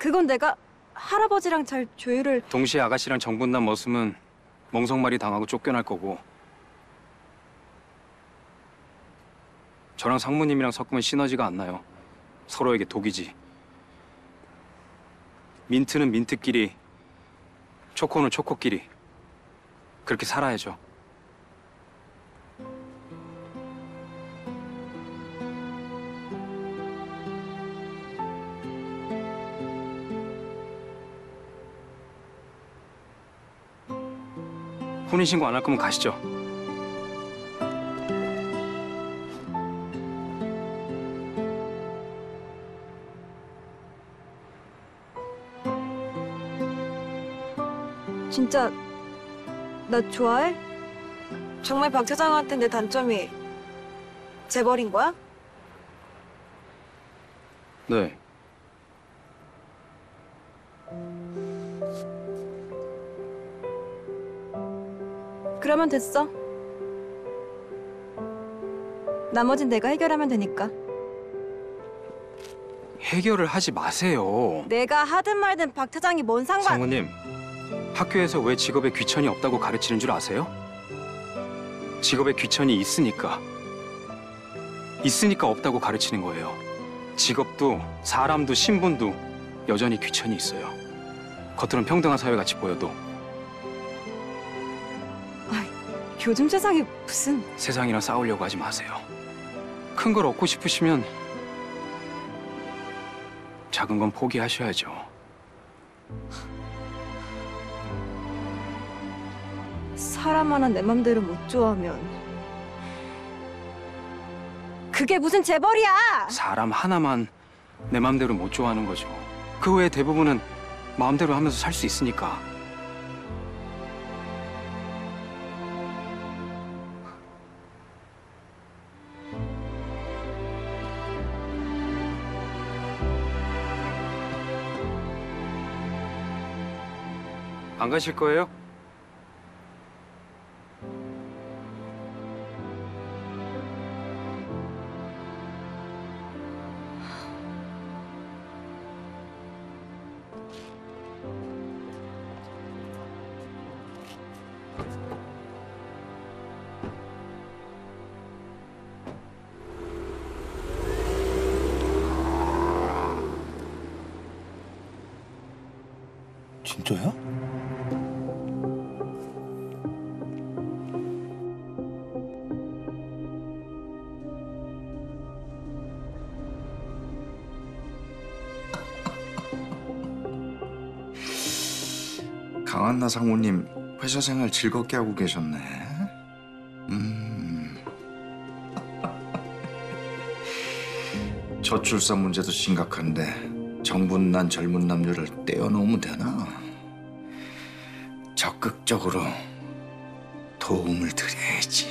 그건 내가 할아버지랑 잘 조율을 동시에 아가씨랑 정분남 머슴은 멍석말이 당하고 쫓겨날 거고 저랑 상무님이랑 섞으면 시너지가 안 나요. 서로에게 독이지. 민트는 민트끼리, 초코는 초코끼리 그렇게 살아야죠. 혼인신고 안 할 거면 가시죠. 진짜 나 좋아해? 정말 박 차장한테 내 단점이 재벌인 거야? 네. 그러면 됐어. 나머진 내가 해결하면 되니까. 해결을 하지 마세요. 내가 하든 말든 박 차장이 뭔 상관? 상무님, 학교에서 왜 직업에 귀천이 없다고 가르치는 줄 아세요? 직업에 귀천이 있으니까. 있으니까 없다고 가르치는 거예요. 직업도 사람도 신분도 여전히 귀천이 있어요. 겉으론 평등한 사회같이 보여도 요즘 세상에 무슨 세상이랑 싸우려고 하지 마세요. 큰 걸 얻고 싶으시면 작은 건 포기하셔야죠. 사람 하나 내 맘대로 못 좋아하면 그게 무슨 재벌이야? 사람 하나만 내 마음대로 못 좋아하는 거죠. 그 외에 대부분은 마음대로 하면서 살 수 있으니까. 안 가실 거예요? 진짜야? 강한나 상무님 회사 생활 즐겁게 하고 계셨네. 음. 저출산 문제도 심각한데 정분난 젊은 남녀를 떼어놓으면 되나? 적극적으로 도움을 드려야지.